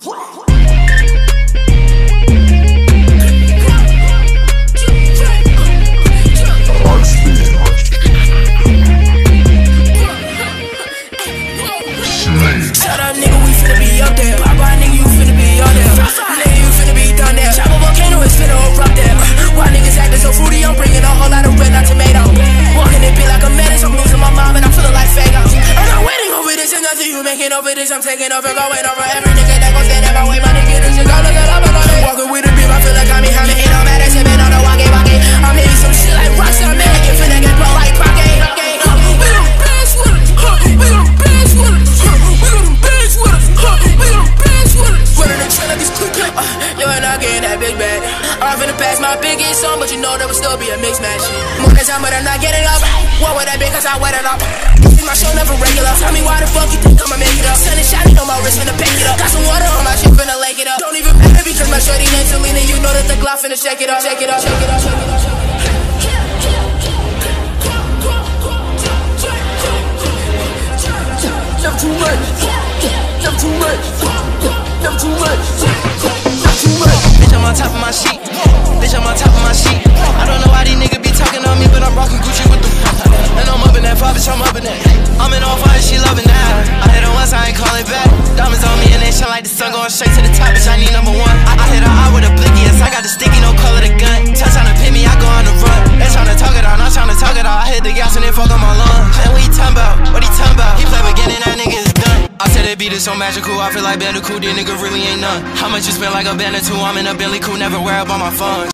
Shut and nothing you making over this. I'm taking over, going over every nigga that gon' stand in my way. My nigga, this shit go look it up, and I'm walking with a beam. I feel like I'm in Hammer. It don't matter, sipping on the walkie walkie. I'm hitting some shit like Rockstar, man. You finna get blown like Rocky. We gon' bash with it. Huh, We gon' bash with it. Huh, We gon' bash with it. Huh, We gon' bash with it. Running the trail like clip. Uh, Yo, and I getting that big bag. I'm finna pass my biggest song, but you know there will still be a mix match. More than time, but I'm not getting up. What would that be? Cause I wet it up. My show never regular. Tell me why the fuck you think I'ma make it up. Sun is shining on my wrist, finna pick it up. Got some water on my shit, finna lake it up. Don't even matter because my shorty named Selena. You know that the Glock finna shake it up, shake it up, shake it up, shake it up. Shake it up. Never too much. Never too much. Never too much. Never too much. Bitch, I'm on top of my sheet. Like the sun going straight to the top, bitch, I need number one. I, I hit her eye with a blicky, yes, I got the sticky, no color the gun. Touch on pin me, I go on the run. They tryna talk it out, not tryna talk it out. I hit the gas and they fuck on my lungs. And what he talking about? What he talking about? He play beginning, that nigga is done. I said that beat is so magical, I feel like Bandicoot, this nigga really ain't none. How much you spend like a bandit too? I'm in a Billy cool, never wear up on my funds.